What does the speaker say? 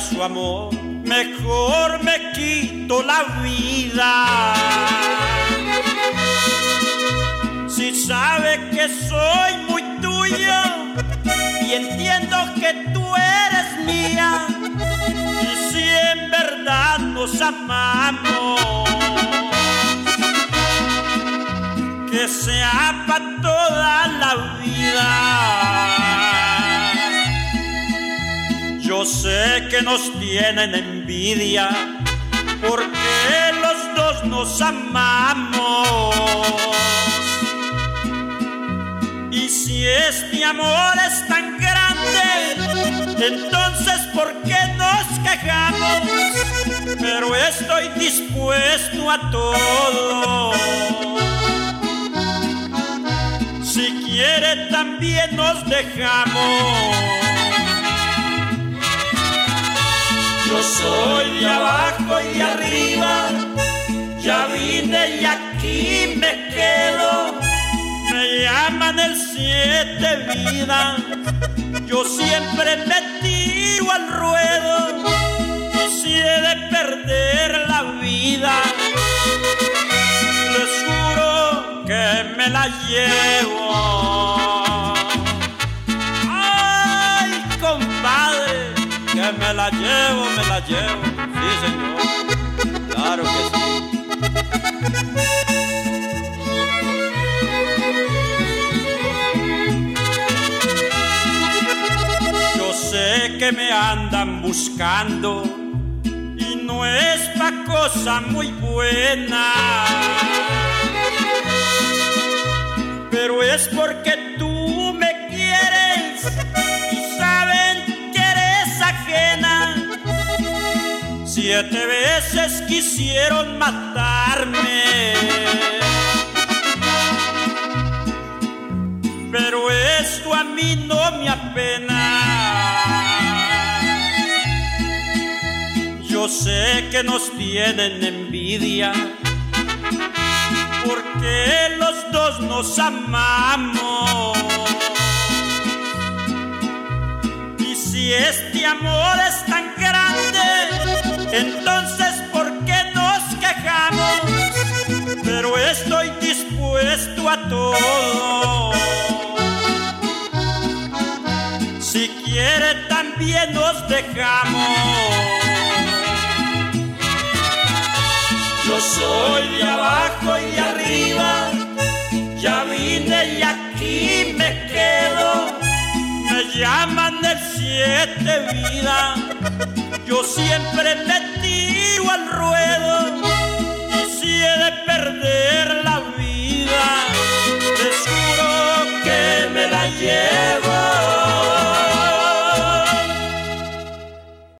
su amor, mejor me quito la vida. Si sabe que soy muy tuyo y entiendo que tú eres mía, y si en verdad nos amamos, que sea para toda la vida. Yo sé que nos tienen envidia porque los dos nos amamos. Y si este amor es tan grande, entonces ¿por qué nos quejamos? Pero estoy dispuesto a todo. Si quiere también nos dejamos. Yo soy de abajo y de arriba, ya vine y aquí me quedo. Me llaman el siete vidas, yo siempre me al ruedo. Y si de perder la vida, les juro que me la llevo. Me la llevo, me la llevo. Sí, señor. Claro que sí. Yo sé que me andan buscando y no es pa' cosa muy buena. Pero es porque Siete veces quisieron matarme. Pero esto a mí no me apena. Yo sé que nos tienen envidia. Porque los dos nos amamos. Y si este amor es tan grande, entonces, ¿por qué nos quejamos? Pero estoy dispuesto a todo. Si quiere, también nos dejamos. Yo soy de abajo y de arriba, ya vine y aquí me quedo. Me llaman de siete vidas siempre me